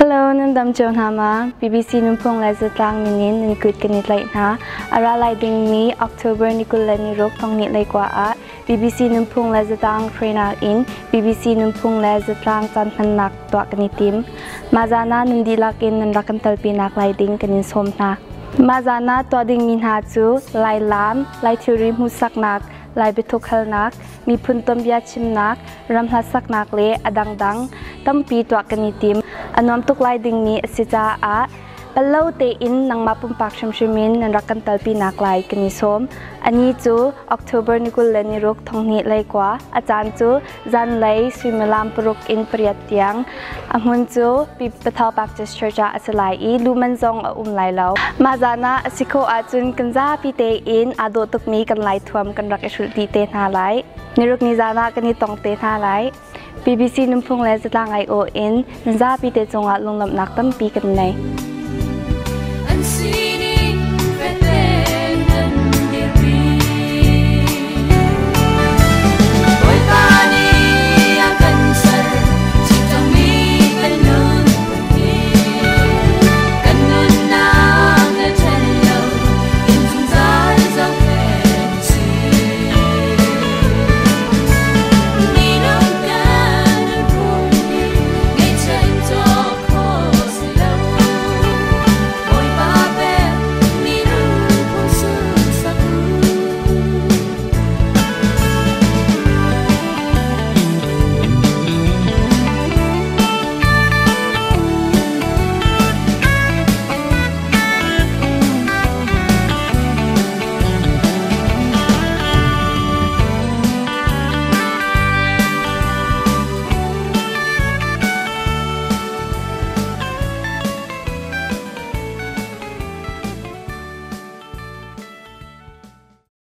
Hello นันดำจงหามา BBC นุ่มพงและจะตางมินินนันกุดกันนิดเลยนะอาราไลดิงมี October นิกุลเลนิรกต้องนิดเลยกว่าอะ BBC นุ่มพงและจะตางเทรนาอิน BBC นุ่มพงและจะตางจันพันนักตัวกันนิติมมาจานานันดีลักอินนันรักันตลปีนักไลดิงกันนิสมนะมาจานาตัวดิงมินหาจูไลลามไลทิริมหุสักนักไลบิทุกขลนัก มีพุนตมยาชิมนักรำหัสักนักเลอดังดังตั้มปีตัวกันนิติม anom tuklai ding mi asita a palo te in nang mapum pak sham shimin nan rakan talpi naklai kani som ani chu october ni kul lani rok thongni lai kwa achan chu zan lai swimalam puruk in priyatiang amun chu pi pathal baptist church a asalai i luman zong a um lai law mazana asikho a chun kanza pi te in ado tukmi kan lai thuam kan rak ashul ti te na lai niruk ni zana kani tong te na lai BBC นุ่มพงและจะตั้ง ION นซาปีเตจงอาลงลำนักตั้มปีกันใน